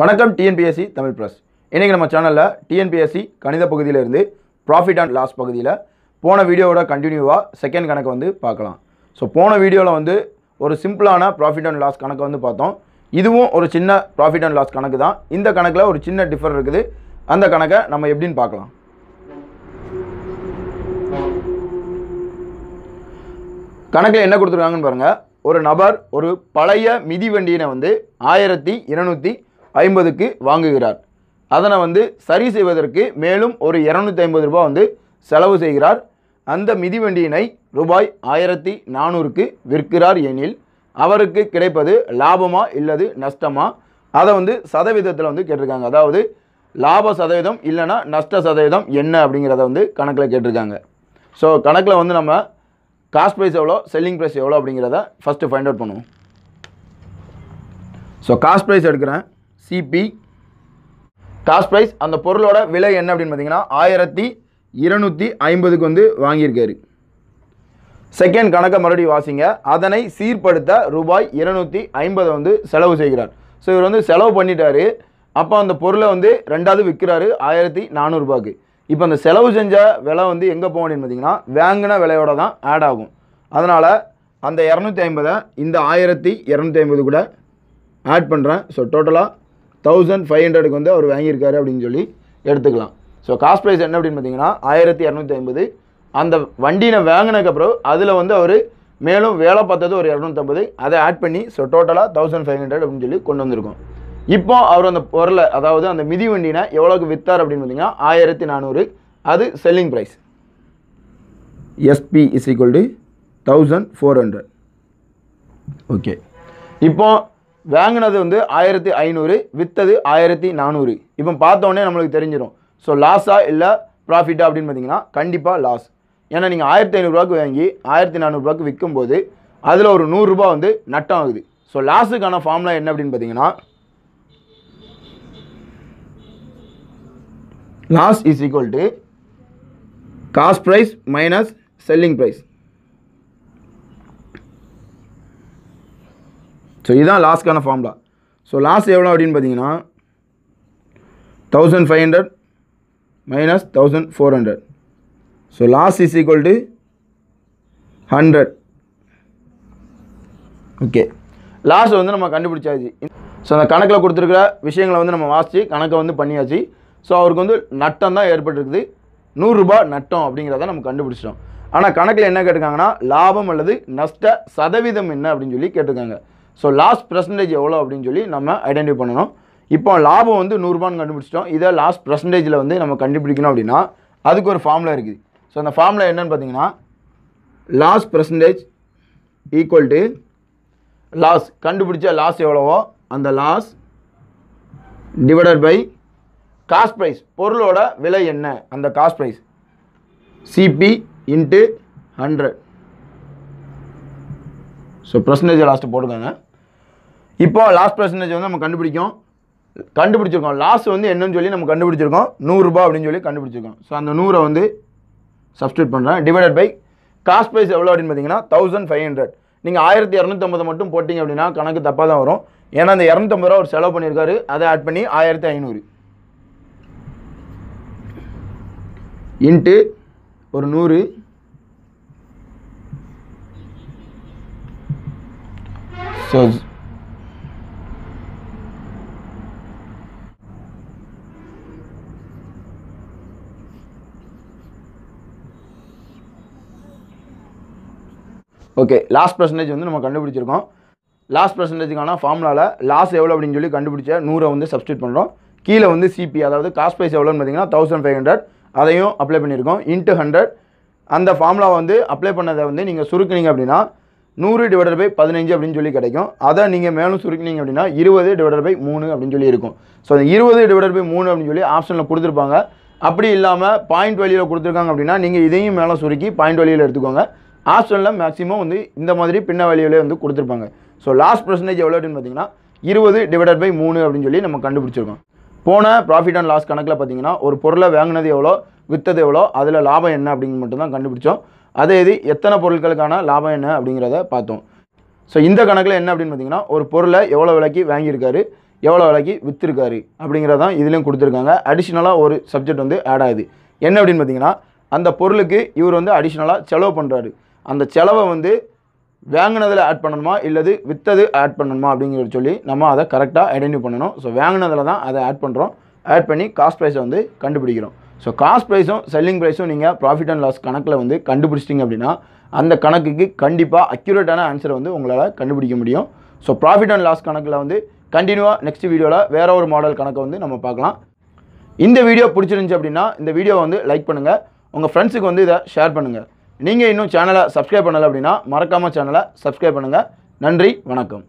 வணக்கம் TNPSC Tamil plus இன்றைக்கி நம்ம சேனலில் டிஎன்பிஎஸ்சி கணித பகுதியிலிருந்து ப்ராஃபிட் அண்ட் லாஸ் பகுதியில் போன வீடியோவோட கண்டினியூவாக செகண்ட் கணக்கு வந்து பார்க்கலாம். ஸோ போன வீடியோவில் வந்து ஒரு சிம்பிளான ப்ராஃபிட் அண்ட் லாஸ் கணக்கு வந்து பார்த்தோம். இதுவும் ஒரு சின்ன ப்ராஃபிட் அண்ட் லாஸ் கணக்கு தான். இந்த கணக்கில் ஒரு சின்ன டிஃபர் இருக்குது. அந்த கணக்கை நம்ம எப்படின்னு பார்க்கலாம். கணக்கில் என்ன கொடுத்துருக்காங்கன்னு பாருங்கள் ஒரு நபர் ஒரு பழைய மிதிவண்டியினை வந்து ஆயிரத்தி இருநூற்றி ஐம்பதுக்கு வாங்குகிறார். அதனை வந்து சரி செய்வதற்கு மேலும் ஒரு இரநூத்தி ஐம்பது ரூபாய் வந்து செலவு செய்கிறார். அந்த மிதிவண்டியினை ரூபாய் ஆயிரத்தி நானூறுக்கு விற்கிறார் எனில் அவருக்கு கிடைப்பது லாபமா இல்லது நஷ்டமா? அதை வந்து சதவீதத்தில் வந்து கேட்டிருக்காங்க. அதாவது லாப சதவீதம் இல்லைன்னா நஷ்ட சதவீதம் என்ன அப்படிங்கிறத வந்து கணக்கில் கேட்டிருக்காங்க. ஸோ கணக்கில் வந்து நம்ம காஸ்ட் ப்ரைஸ் எவ்வளோ செல்லிங் ப்ரைஸ் எவ்வளோ அப்படிங்கிறத ஃபஸ்ட்டு ஃபைண்ட் அவுட் பண்ணுவோம். ஸோ காஸ்ட் ப்ரைஸ் எடுக்கிறேன். சிபி காஸ்ட் ப்ரைஸ் அந்த பொருளோட விலை என்ன அப்படின்னு பார்த்தீங்கன்னா ஆயிரத்தி இருநூற்றி ஐம்பதுக்கு வந்து வாங்கியிருக்காரு. செகண்ட் கணக்கை மறுபடியும் வாசிங்க. அதனை சீர்படுத்த ரூபாய் இருநூற்றி ஐம்பதை வந்து செலவு செய்கிறார். ஸோ இவர் வந்து செலவு பண்ணிட்டாரு. அப்போ அந்த பொருளை வந்து ரெண்டாவது விற்கிறாரு ஆயிரத்தி நானூறுபாய்க்கு இப்போ அந்த செலவு செஞ்ச விலை வந்து எங்கே போகும் அப்படின்னு பார்த்தீங்கன்னா வாங்கின விலையோட தான் ஆட் ஆகும். அதனால் அந்த இரநூத்தி ஐம்பதை இந்த ஆயிரத்தி இரநூத்தி ஐம்பது கூட ஆட் பண்ணுறேன் ஸோ டோட்டலாக தௌசண்ட் ஃபைவ் ஹண்ட்ரடுக்கு வந்து அவர் வாங்கியிருக்காரு அப்படின்னு சொல்லி எடுத்துக்கலாம். ஸோ காஸ்ட் ப்ரைஸ் என்ன அப்படின்னு பார்த்தீங்கன்னா ஆயிரத்தி இரநூத்தி ஐம்பது. அந்த வண்டியை வாங்கினதுக்கப்புறம் அதில் வந்து அவர் மேலும் வேலை பார்த்தது ஒரு இரநூத்தம்பது. அதை ஆட் பண்ணி ஸோ டோட்டலாக தௌசண்ட் ஃபைவ் ஹண்ட்ரட் அப்படின்னு சொல்லி கொண்டு வந்திருக்கோம். இப்போ அவர் அந்த பொருளை அதாவது அந்த மிதி வண்டினை எவ்வளோக்கு விற்றார் அப்படின்னு பார்த்தீங்கன்னா ஆயிரத்தி நானூறு. அது selling price SP is equal to thousand four hundred okay இப்போது வாங்கினது வந்து ஆயிரத்தி ஐநூறு விற்றது ஆயிரத்தி நானூறு. இப்போ பார்த்தோன்னே நம்மளுக்கு தெரிஞ்சிடும் ஸோ லாஸா இல்லை ப்ராஃபிட்டா அப்படின்னு பார்த்தீங்கன்னா கண்டிப்பாக லாஸ் ஏன்னா நீங்கள் ஆயிரத்தி ஐநூறுரூவாக்கு வாங்கி ஆயிரத்தி நானூறுரூவாக்கு விற்கும்போது அதில் ஒரு நூறுரூபா வந்து நட்டம் ஆகுது. ஸோ லாஸுக்கான ஃபார்முலா என்ன அப்படின்னு பார்த்தீங்கன்னா loss is equal to cost price minus selling price so இதுதான் லாஸ்க்கான ஃபார்முலா ஸோ லாஸ் எவ்வளோ அப்படின்னு பார்த்தீங்கன்னா thousand five hundred minus thousand four hundred so loss is equal to hundred okay loss வந்து நம்ம கண்டுபிடிச்சாச்சு. ஸோ அந்த கணக்கில் கொடுத்துருக்கிற விஷயங்களை வந்து நம்ம வாசித்து கணக்கை வந்து பண்ணியாச்சு. ஸோ அவருக்கு வந்து நட்டம் தான் ஏற்பட்டிருக்குது. நூறுரூபா நட்டம் அப்படிங்கிறத நம்ம கண்டுபிடிச்சிட்டோம். ஆனால் கணக்கில் என்ன கேட்டிருக்காங்கன்னா லாபம் அல்லது நஷ்ட சதவீதம் என்ன அப்படின்னு சொல்லி கேட்டிருக்காங்க. ஸோ லாஸ் பர்சன்டேஜ் எவ்வளோ அப்படின்னு சொல்லி நம்ம ஐடென்டிஃபை பண்ணணும். இப்போ லாபம் வந்து நூறுரூபான்னு கண்டுபிடிச்சிட்டோம். இதை லாஸ்ட் பர்சன்டேஜில் வந்து நம்ம கண்டுபிடிக்கணும் அப்படின்னா அதுக்கு ஒரு ஃபார்முலா இருக்குது. ஸோ அந்த ஃபார்முலா என்னன்னு பார்த்தீங்கன்னா loss percentage equal to loss கண்டுபிடிச்ச லாஸ் எவ்வளவோ அந்த loss divided by cost price பொருளோட விலை என்ன? அந்த cost price CP into hundred so percentage last போட்டுக்கோங்க. இப்போ லாஸ்ட் பர்சன்டேஜ் வந்து நம்ம கண்டுபிடிக்கும். கண்டுபிடிச்சிருக்கோம். லாஸ் வந்து என்னன்னு சொல்லி நம்ம கண்டுபிடிச்சிருக்கோம். நூறுரூபா அப்படின்னு சொல்லி கண்டுபிடிச்சிருக்கோம். ஸோ அந்த நூறை வந்து சப்ஸ்டியூட் பண்ணுறேன் டிவைடட் பை காஸ்ட் ப்ரைஸ் எவ்வளோ அப்படின்னு பார்த்தீங்கன்னா தௌசண்ட் ஃபைவ் ஹண்ட்ரட் நீங்கள் ஆயிரத்தி இரநூத்தம்பது மட்டும் போட்டிங்க அப்படின்னா கணக்கு தப்பாக தான் வரும். ஏன்னா அந்த இரநூத்தம்பது ரூபா ஒரு செலவு பண்ணியிருக்காரு. அதை ஆட் பண்ணி ஆயிரத்தி ஐநூறு. இன்ட்டு ஒரு நூறு. ஸோ ஓகே லாஸ்ட் பர்சன்டேஜ் வந்து நம்ம கண்டுபிடிச்சிருக்கோம். லாஸ்ட் பர்சன்டேஜுக்கான ஃபார்முலாவில் லாஸ் எவ்வளோ அப்படின்னு சொல்லி கண்டுபிடிச்ச நூறை வந்து சப்ஸ்டியூட் பண்ணுறோம் கீழே வந்து சிபி அதாவது காஸ்ட் ப்ரைஸ் எவ்வளோன்னு பார்த்தீங்கன்னா தௌசண்ட் ஃபைவ் ஹண்ட்ரட் அதையும் அப்ளை பண்ணியிருக்கோம். இன்ட்டு ஹண்ட்ரட் அந்த ஃபார்முலா வந்து அப்ளை பண்ணதை வந்து நீங்கள் சுருக்குனீங்க அப்படின்னா நூறு டிவைடட் பை பதினஞ்சு அப்படின்னு சொல்லி கிடைக்கும். அதை நீங்கள் மேலும் சுருக்கினீங்க அப்படின்னா இருபது டிவைடட் பை மூணு அப்படின்னு சொல்லி இருக்கும். ஸோ அந்த இருபது டிவைடட் பை மூணு அப்படின்னு சொல்லி ஆப்ஷனில் கொடுத்துருப்பாங்க. அப்படி இல்லாமல் பாயிண்ட் வழியில் கொடுத்துருக்காங்க அப்படின்னா நீங்கள் இதையும் மேலே சுருக்கி பாயிண்ட் வழியில் எடுத்துக்கோங்க. ஆப்ஷனில் மேக்ஸிமம் வந்து இந்த மாதிரி பின்ன வழியிலே வந்து கொடுத்துருப்பாங்க. ஸோ லாஸ்ட் பர்சன்டேஜ் எவ்வளோ அப்படின்னு பார்த்தீங்கன்னா இருபது டிவைடட் பை மூணு அப்படின்னு சொல்லி நம்ம கண்டுபிடிச்சிருக்கோம். போன ப்ராஃபிட் அண்ட் லாஸ் கணக்கில் பார்த்தீங்கன்னா ஒரு பொருளை வாங்கினது எவ்வளோ விற்றது எவ்வளோ அதில் லாபம் என்ன அப்படின்னு மட்டும்தான் கண்டுபிடிச்சோம். அதே இது எத்தனை பொருட்களுக்கான லாபம் என்ன அப்படிங்கிறத பார்த்தோம். ஸோ இந்த கணக்கில் என்ன அப்படின்னு பார்த்தீங்கன்னா ஒரு பொருளை எவ்வளோ விலைக்கு வாங்கியிருக்காரு எவ்வளோ விலைக்கு விற்றுருக்காரு அப்படிங்கிறதான் இதுலேயும் கொடுத்துருக்காங்க. அடிஷ்னலாக ஒரு சப்ஜெக்ட் வந்து ஆட் ஆகுது. என்ன அப்படின்னு பார்த்தீங்கன்னா அந்த பொருளுக்கு இவர் வந்து அடிஷ்னலாக செலவு பண்ணுறாரு அந்த செலவை வந்து வாங்கினதில் ஆட் பண்ணணுமா? இல்லது விற்றது ஆட் பண்ணணுமா? அப்படிங்கிறத சொல்லி நம்ம அதை கரெக்டாக ஐடென்டிஃபை பண்ணணும். ஸோ வாங்கினதில் தான் அதை ஆட் பண்ணுறோம் ஆட் பண்ணி காஸ்ட் ப்ரைஸை வந்து கண்டுபிடிக்கிறோம். ஸோ காஸ்ட் ப்ரைஸும் செல்லிங் ப்ரைஸும் நீங்கள் ப்ராஃபிட் அண்ட் லாஸ் கணக்கில் வந்து கண்டுபிடிச்சிட்டிங்க அப்படின்னா அந்த கணக்குக்கு கண்டிப்பாக அக்யூரேட்டான ஆன்சரை வந்து உங்களால் கண்டுபிடிக்க முடியும். ஸோ ப்ராஃபிட் அண்ட் லாஸ் கணக்கில் வந்து கண்டினியூவாக நெக்ஸ்ட் வீடியோவில் வேறு ஒரு மாடல் கணக்கை வந்து நம்ம பார்க்கலாம். இந்த வீடியோ பிடிச்சிருந்துச்சி அப்படின்னா இந்த வீடியோவை வந்து லைக் பண்ணுங்கள் உங்கள் ஃப்ரெண்ட்ஸுக்கு வந்து இதை ஷேர் பண்ணுங்கள் நீங்கள் இன்னும் சேனலை சப்ஸ்கிரைப் பண்ணலை அப்படின்னா மறக்காமல் சேனலை சப்ஸ்கிரைப் பண்ணுங்கள் நன்றி வணக்கம்.